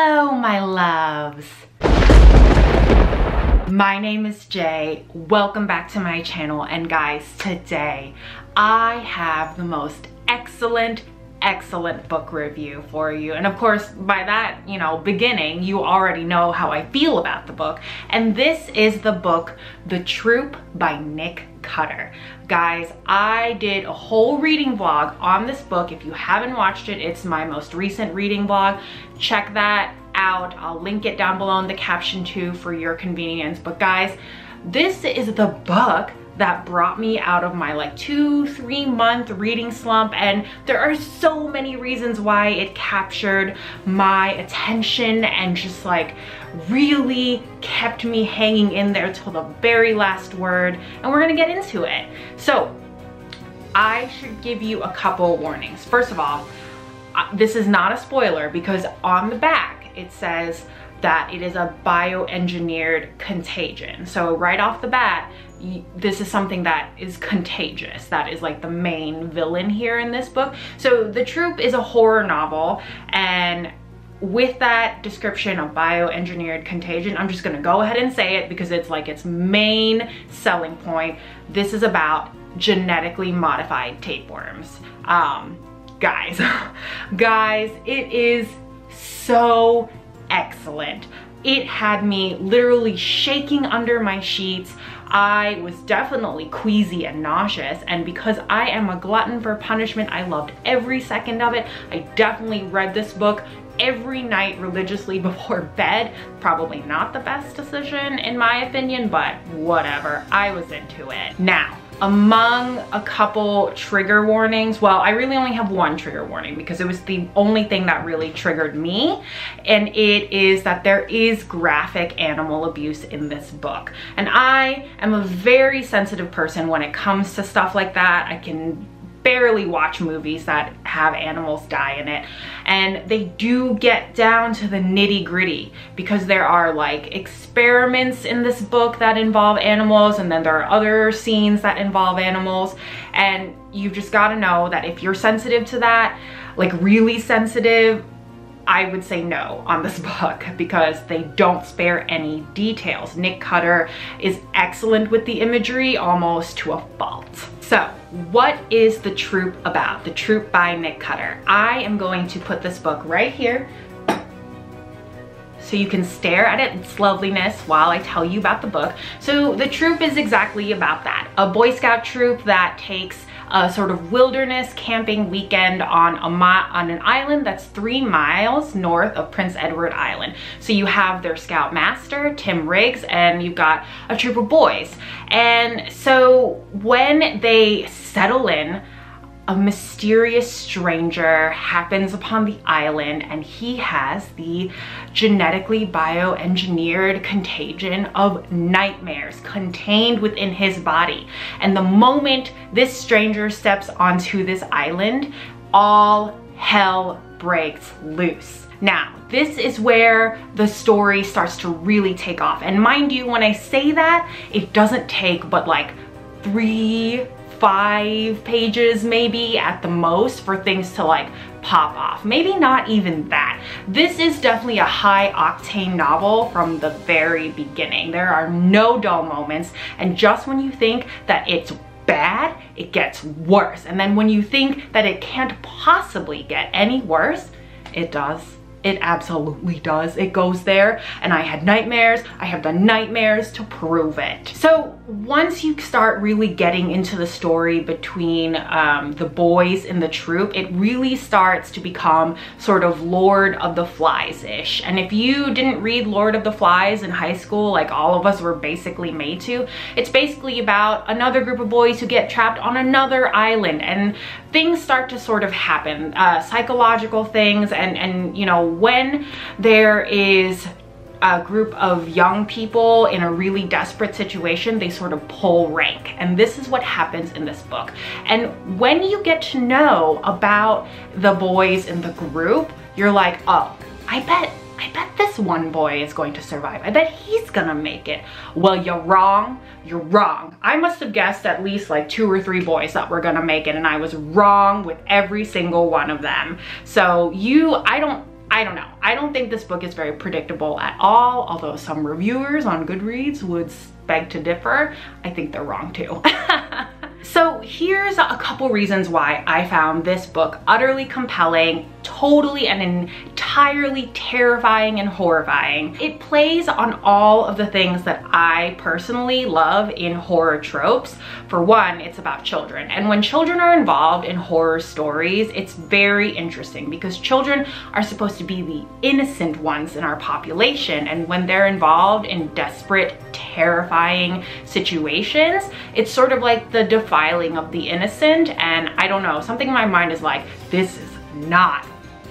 Hello, my loves. My name is Jae. Welcome back to my channel. And guys, today I have the most excellent excellent book review for you. And of course, by that, you know, beginning, you already know how I feel about the book. And this is the book, The Troop by Nick Cutter. Guys, I did a whole reading vlog on this book. If you haven't watched it, it's my most recent reading vlog. Check that out. I'll link it down below in the caption too for your convenience. But guys, this is the book that brought me out of my like two, three month reading slump. And there are so many reasons why it captured my attention and just like really kept me hanging in there till the very last word. And we're gonna get into it. So I should give you a couple warnings. First of all, uh, this is not a spoiler because on the back it says that it is a bioengineered contagion. So right off the bat, this is something that is contagious. That is like the main villain here in this book. So The Troop is a horror novel and with that description of bioengineered contagion, I'm just gonna go ahead and say it because it's like its main selling point. This is about genetically modified tapeworms. Um, guys, guys, it is so excellent. It had me literally shaking under my sheets. I was definitely queasy and nauseous and because I am a glutton for punishment, I loved every second of it. I definitely read this book every night religiously before bed. Probably not the best decision in my opinion, but whatever, I was into it. Now, among a couple trigger warnings, well, I really only have one trigger warning because it was the only thing that really triggered me. And it is that there is graphic animal abuse in this book. And I am a very sensitive person when it comes to stuff like that. I can barely watch movies that have animals die in it and they do get down to the nitty gritty because there are like experiments in this book that involve animals and then there are other scenes that involve animals and you've just got to know that if you're sensitive to that like really sensitive I would say no on this book because they don't spare any details. Nick Cutter is excellent with the imagery almost to a fault. So what is The Troop about? The Troop by Nick Cutter. I am going to put this book right here so you can stare at its loveliness while I tell you about the book. So The Troop is exactly about that. A Boy Scout troop that takes a sort of wilderness camping weekend on a on an island that's three miles north of Prince Edward Island. So you have their scout master, Tim Riggs, and you've got a troop of boys. And so when they settle in, a mysterious stranger happens upon the island and he has the genetically bioengineered contagion of nightmares contained within his body. And the moment this stranger steps onto this island, all hell breaks loose. Now, this is where the story starts to really take off. And mind you, when I say that, it doesn't take but like three, five pages maybe at the most for things to like pop off. Maybe not even that. This is definitely a high octane novel from the very beginning. There are no dull moments and just when you think that it's bad, it gets worse. And then when you think that it can't possibly get any worse, it does. It absolutely does. It goes there and I had nightmares. I have the nightmares to prove it. So once you start really getting into the story between um, the boys in the troop, it really starts to become sort of Lord of the Flies-ish. And if you didn't read Lord of the Flies in high school, like all of us were basically made to, it's basically about another group of boys who get trapped on another island and things start to sort of happen, uh, psychological things and, and, you know, when there is a group of young people in a really desperate situation, they sort of pull rank. And this is what happens in this book. And when you get to know about the boys in the group, you're like, oh, I bet I bet this one boy is going to survive. I bet he's gonna make it. Well, you're wrong. You're wrong. I must have guessed at least like two or three boys that were gonna make it and I was wrong with every single one of them. So you, I don't I don't know. I don't think this book is very predictable at all, although some reviewers on Goodreads would beg to differ. I think they're wrong too. So here's a couple reasons why I found this book utterly compelling, totally and entirely terrifying and horrifying. It plays on all of the things that I personally love in horror tropes. For one, it's about children. And when children are involved in horror stories, it's very interesting because children are supposed to be the innocent ones in our population. And when they're involved in desperate, terrifying situations, it's sort of like the defiling of the innocent. And I don't know, something in my mind is like, this is not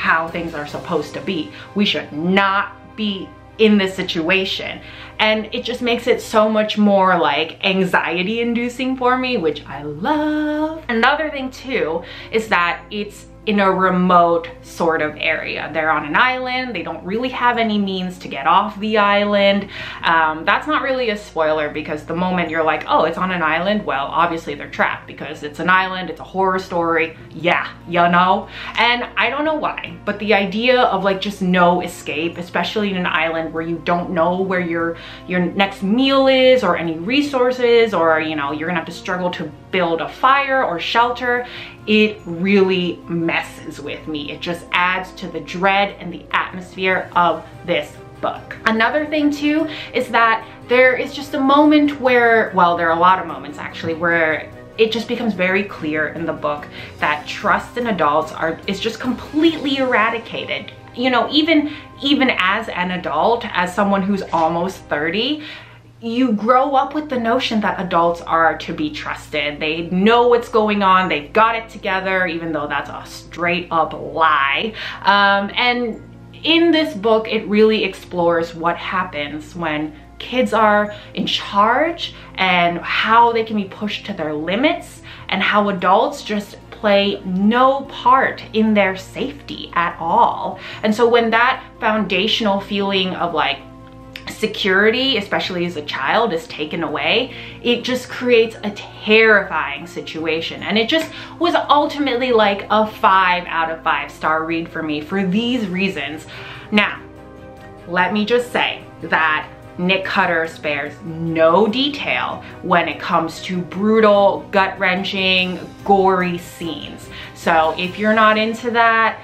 how things are supposed to be. We should not be in this situation. And it just makes it so much more like anxiety inducing for me, which I love. Another thing too, is that it's in a remote sort of area. They're on an island. They don't really have any means to get off the island. Um, that's not really a spoiler because the moment you're like, oh, it's on an island, well, obviously they're trapped because it's an island, it's a horror story. Yeah, you know? And I don't know why, but the idea of like just no escape, especially in an island where you don't know where your, your next meal is or any resources or, you know, you're gonna have to struggle to build a fire or shelter, it really messes with me. It just adds to the dread and the atmosphere of this book. Another thing too is that there is just a moment where, well, there are a lot of moments actually, where it just becomes very clear in the book that trust in adults are is just completely eradicated. You know, even even as an adult, as someone who's almost 30, you grow up with the notion that adults are to be trusted. They know what's going on, they've got it together, even though that's a straight up lie. Um, and in this book, it really explores what happens when kids are in charge and how they can be pushed to their limits and how adults just play no part in their safety at all. And so when that foundational feeling of like security, especially as a child, is taken away, it just creates a terrifying situation. And it just was ultimately like a five out of five star read for me for these reasons. Now, let me just say that Nick Cutter spares no detail when it comes to brutal, gut-wrenching, gory scenes. So if you're not into that,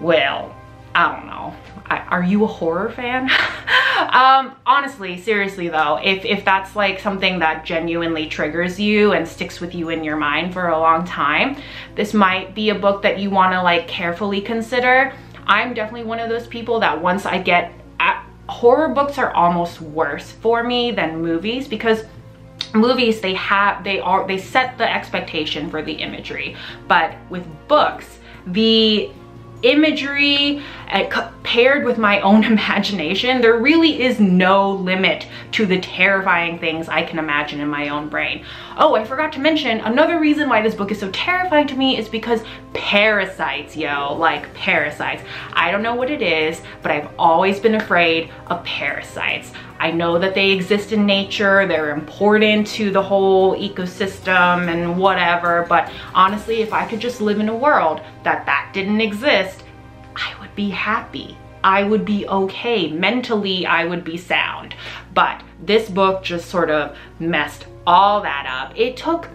well, I don't know. I, are you a horror fan? um, honestly, seriously though, if, if that's like something that genuinely triggers you and sticks with you in your mind for a long time, this might be a book that you wanna like carefully consider. I'm definitely one of those people that once I get at, horror books are almost worse for me than movies because movies they have they are they set the expectation for the imagery but with books the imagery uh, paired with my own imagination, there really is no limit to the terrifying things I can imagine in my own brain. Oh, I forgot to mention, another reason why this book is so terrifying to me is because parasites, yo, like parasites. I don't know what it is, but I've always been afraid of parasites. I know that they exist in nature, they're important to the whole ecosystem and whatever, but honestly, if I could just live in a world that that didn't exist, I would be happy. I would be okay. Mentally, I would be sound. But this book just sort of messed all that up. It took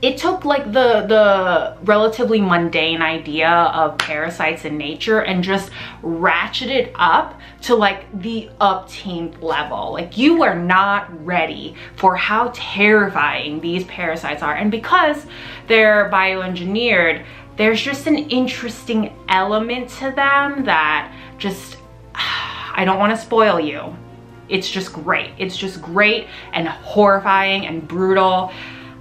it took like the the relatively mundane idea of parasites in nature and just ratcheted up to like the upteenth level like you are not ready for how terrifying these parasites are and because they're bioengineered there's just an interesting element to them that just I don't want to spoil you. It's just great. It's just great and horrifying and brutal.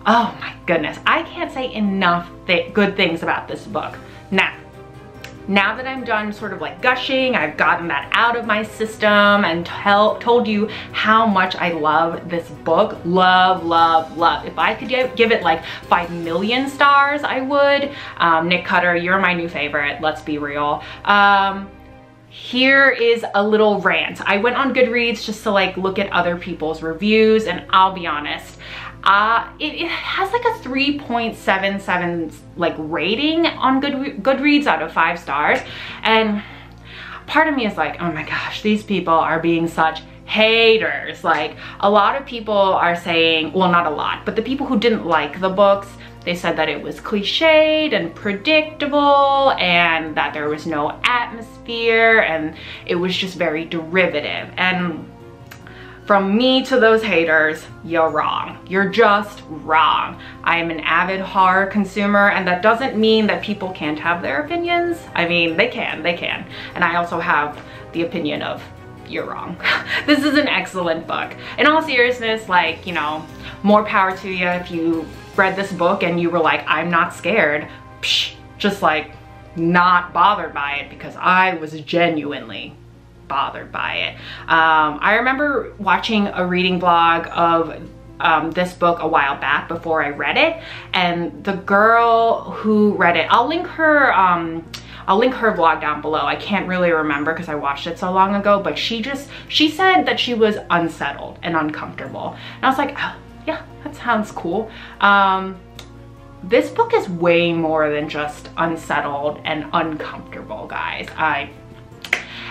Oh my goodness, I can't say enough th good things about this book. Now, now that I'm done sort of like gushing, I've gotten that out of my system and tell, told you how much I love this book. Love, love, love. If I could give, it like 5 million stars, I would. Um, Nick Cutter, you're my new favorite, let's be real. Um, here is a little rant. I went on Goodreads just to like look at other people's reviews and I'll be honest, uh, it, it, has like a 3.77 like rating on Good, Goodreads out of five stars. And part of me is like, oh my gosh, these people are being such haters. Like a lot of people are saying, well, not a lot, but the people who didn't like the books, they said that it was cliched and predictable and that there was no atmosphere and it was just very derivative. And from me to those haters, you're wrong. You're just wrong. I am an avid horror consumer and that doesn't mean that people can't have their opinions. I mean, they can, they can. And I also have the opinion of you're wrong. this is an excellent book. In all seriousness, like, you know, more power to you if you read this book and you were like, I'm not scared. Psh, just like not bothered by it because I was genuinely bothered by it. Um, I remember watching a reading blog of um, this book a while back before I read it and the girl who read it, I'll link her um, I'll link her vlog down below. I can't really remember because I watched it so long ago, but she just, she said that she was unsettled and uncomfortable. And I was like, oh, yeah, that sounds cool. Um, this book is way more than just unsettled and uncomfortable, guys. I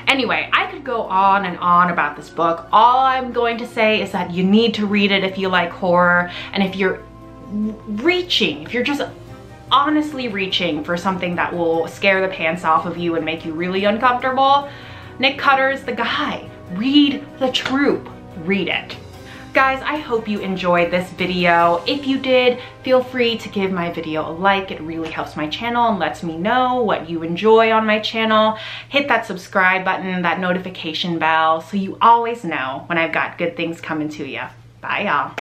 Anyway, I could go on and on about this book. All I'm going to say is that you need to read it if you like horror and if you're reaching, if you're just honestly reaching for something that will scare the pants off of you and make you really uncomfortable, Nick Cutter's the guy. Read The Troop. Read it. Guys, I hope you enjoyed this video. If you did, feel free to give my video a like. It really helps my channel and lets me know what you enjoy on my channel. Hit that subscribe button, that notification bell, so you always know when I've got good things coming to you. Bye, y'all.